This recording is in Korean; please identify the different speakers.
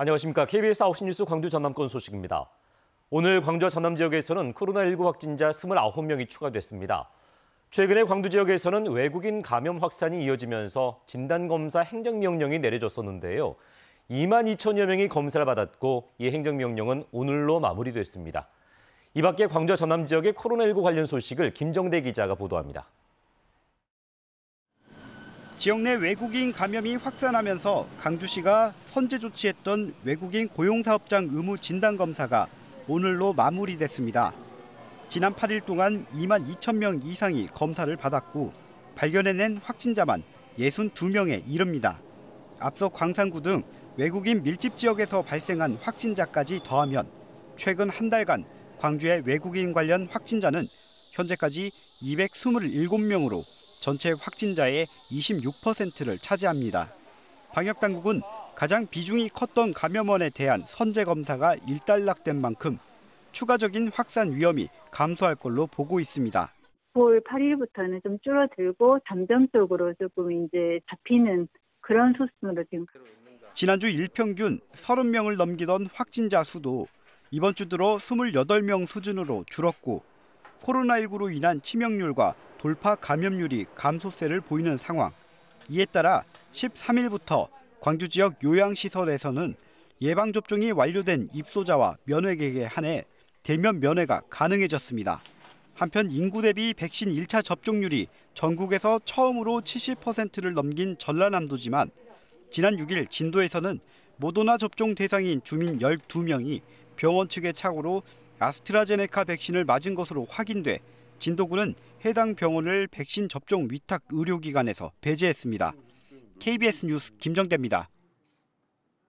Speaker 1: 안녕하십니까. KBS 9시 뉴스 광주 전남권 소식입니다. 오늘 광주와 전남 지역에서는 코로나19 확진자 29명이 추가됐습니다. 최근에 광주 지역에서는 외국인 감염 확산이 이어지면서 진단검사 행정명령이 내려졌었는데요. 2만 2천여 명이 검사를 받았고 이 행정명령은 오늘로 마무리됐습니다. 이 밖에 광주와 전남 지역의 코로나19 관련 소식을 김정대 기자가 보도합니다.
Speaker 2: 지역 내 외국인 감염이 확산하면서 강주시가 선제 조치했던 외국인 고용사업장 의무 진단검사가 오늘로 마무리됐습니다. 지난 8일 동안 2만 2천 명 이상이 검사를 받았고 발견해낸 확진자만 62명에 이릅니다. 앞서 광산구 등 외국인 밀집 지역에서 발생한 확진자까지 더하면 최근 한 달간 광주의 외국인 관련 확진자는 현재까지 227명으로 전체 확진자의 26%를 차지합니다. 방역 당국은 가장 비중이 컸던 감염원에 대한 선제 검사가 일단락된 만큼 추가적인 확산 위험이 감소할 걸로 보고 있습니다.
Speaker 3: 9월 8일부터는 좀 줄어들고 잠정적으로 조금 이제 잡히는 그런 수순으로 지금
Speaker 2: 지난주 일평균 30명을 넘기던 확진자 수도 이번 주 들어 28명 수준으로 줄었고 코로나19로 인한 치명률과 돌파 감염률이 감소세를 보이는 상황. 이에 따라 13일부터 광주 지역 요양시설에서는 예방접종이 완료된 입소자와 면회객에 한해 대면 면회가 가능해졌습니다. 한편 인구 대비 백신 1차 접종률이 전국에서 처음으로 70%를 넘긴 전라남도지만 지난 6일 진도에서는 모더나 접종 대상인 주민 12명이 병원 측의 착오로 아스트라제네카 백신을 맞은 것으로 확인돼 진도군은 해당 병원을 백신 접종 위탁 의료기관에서 배제했습니다. KBS 뉴스 김정대입니다.